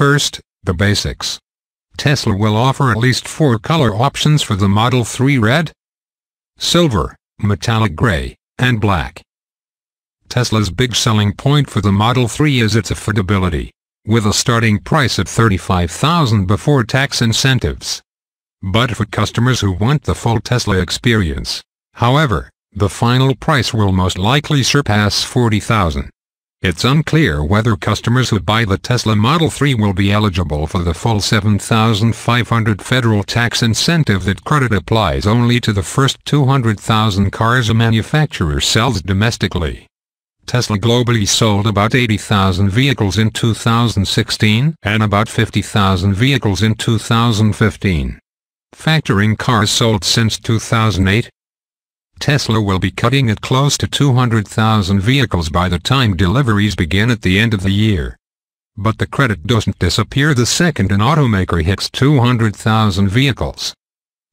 First, the basics. Tesla will offer at least four color options for the Model 3 red, silver, metallic gray, and black. Tesla's big selling point for the Model 3 is its affordability, with a starting price of 35,000 before tax incentives. But for customers who want the full Tesla experience, however, the final price will most likely surpass $40,000. It's unclear whether customers who buy the Tesla Model 3 will be eligible for the full 7,500 federal tax incentive that credit applies only to the first 200,000 cars a manufacturer sells domestically. Tesla globally sold about 80,000 vehicles in 2016 and about 50,000 vehicles in 2015. Factoring cars sold since 2008, Tesla will be cutting it close to 200,000 vehicles by the time deliveries begin at the end of the year. But the credit doesn't disappear the second an automaker hits 200,000 vehicles.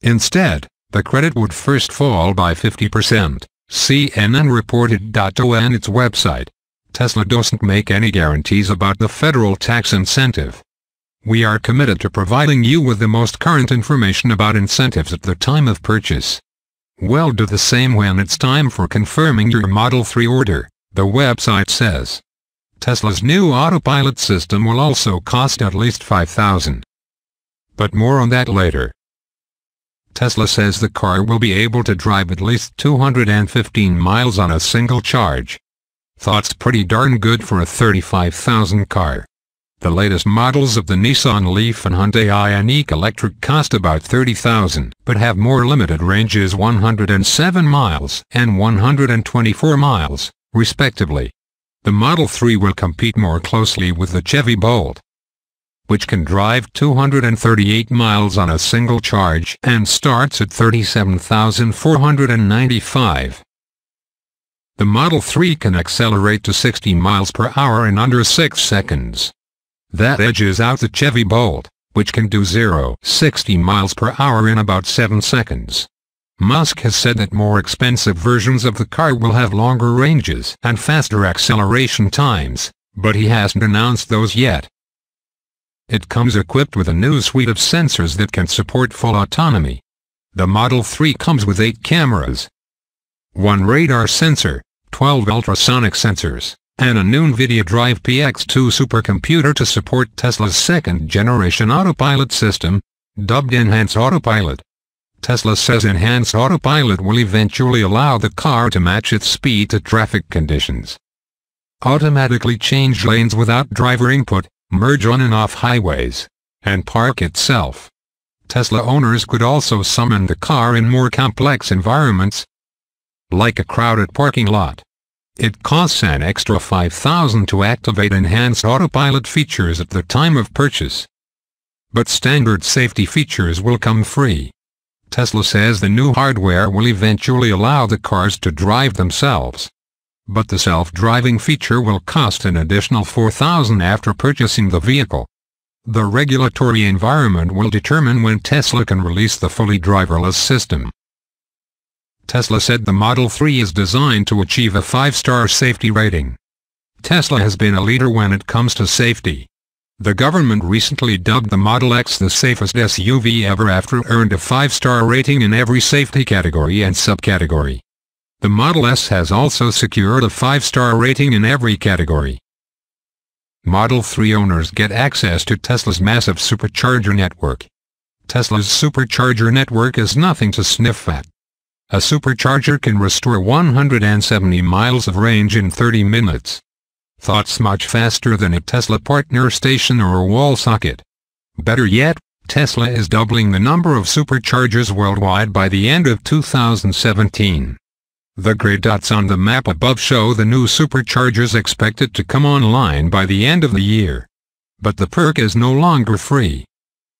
Instead, the credit would first fall by 50%, CNN reported. On its website, Tesla doesn't make any guarantees about the federal tax incentive. We are committed to providing you with the most current information about incentives at the time of purchase. We'll do the same when it's time for confirming your Model 3 order, the website says. Tesla's new autopilot system will also cost at least $5,000. But more on that later. Tesla says the car will be able to drive at least 215 miles on a single charge. Thoughts pretty darn good for a 35,000 car. The latest models of the Nissan Leaf and Hyundai Ioniq Electric cost about 30,000 but have more limited ranges 107 miles and 124 miles, respectively. The Model 3 will compete more closely with the Chevy Bolt, which can drive 238 miles on a single charge and starts at 37,495. The Model 3 can accelerate to 60 miles per hour in under 6 seconds. That edges out the Chevy Bolt, which can do 0 60 miles per hour in about 7 seconds. Musk has said that more expensive versions of the car will have longer ranges and faster acceleration times, but he hasn't announced those yet. It comes equipped with a new suite of sensors that can support full autonomy. The Model 3 comes with 8 cameras, one radar sensor, 12 ultrasonic sensors, and a new NVIDIA Drive PX2 supercomputer to support Tesla's second-generation autopilot system, dubbed Enhanced Autopilot. Tesla says Enhanced Autopilot will eventually allow the car to match its speed to traffic conditions. Automatically change lanes without driver input, merge on and off highways, and park itself. Tesla owners could also summon the car in more complex environments, like a crowded parking lot. It costs an extra 5000 to activate enhanced autopilot features at the time of purchase. But standard safety features will come free. Tesla says the new hardware will eventually allow the cars to drive themselves. But the self-driving feature will cost an additional 4000 after purchasing the vehicle. The regulatory environment will determine when Tesla can release the fully driverless system. Tesla said the Model 3 is designed to achieve a 5-star safety rating. Tesla has been a leader when it comes to safety. The government recently dubbed the Model X the safest SUV ever after earned a 5-star rating in every safety category and subcategory. The Model S has also secured a 5-star rating in every category. Model 3 owners get access to Tesla's massive supercharger network. Tesla's supercharger network is nothing to sniff at. A supercharger can restore 170 miles of range in 30 minutes. Thoughts much faster than a Tesla partner station or a wall socket. Better yet, Tesla is doubling the number of superchargers worldwide by the end of 2017. The gray dots on the map above show the new superchargers expected to come online by the end of the year. But the perk is no longer free.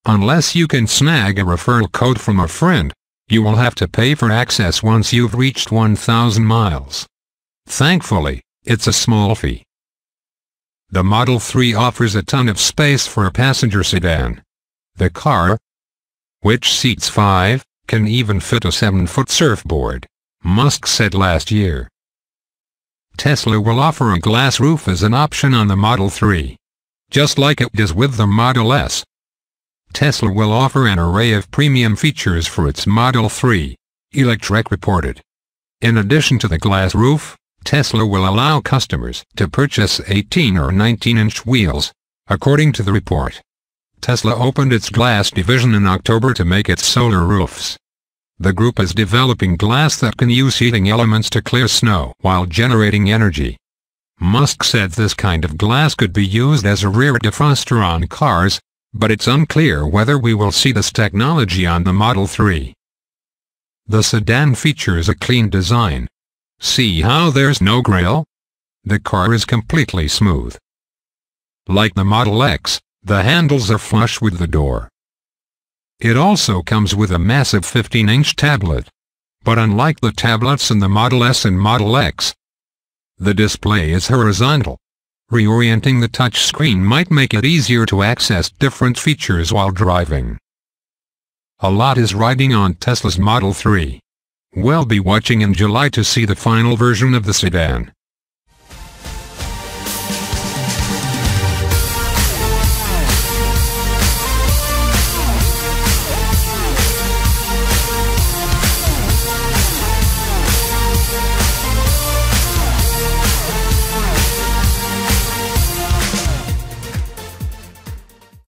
Unless you can snag a referral code from a friend, you will have to pay for access once you've reached 1,000 miles. Thankfully, it's a small fee. The Model 3 offers a ton of space for a passenger sedan. The car, which seats five, can even fit a 7-foot surfboard, Musk said last year. Tesla will offer a glass roof as an option on the Model 3. just like it does with the Model S. Tesla will offer an array of premium features for its Model 3, Electrek reported. In addition to the glass roof, Tesla will allow customers to purchase 18 or 19-inch wheels, according to the report. Tesla opened its glass division in October to make its solar roofs. The group is developing glass that can use heating elements to clear snow while generating energy. Musk said this kind of glass could be used as a rear defroster on cars, but it's unclear whether we will see this technology on the Model 3. The sedan features a clean design. See how there's no grille? The car is completely smooth. Like the Model X, the handles are flush with the door. It also comes with a massive 15-inch tablet. But unlike the tablets in the Model S and Model X, the display is horizontal. Reorienting the touchscreen might make it easier to access different features while driving. A lot is riding on Tesla's Model 3. We'll be watching in July to see the final version of the sedan.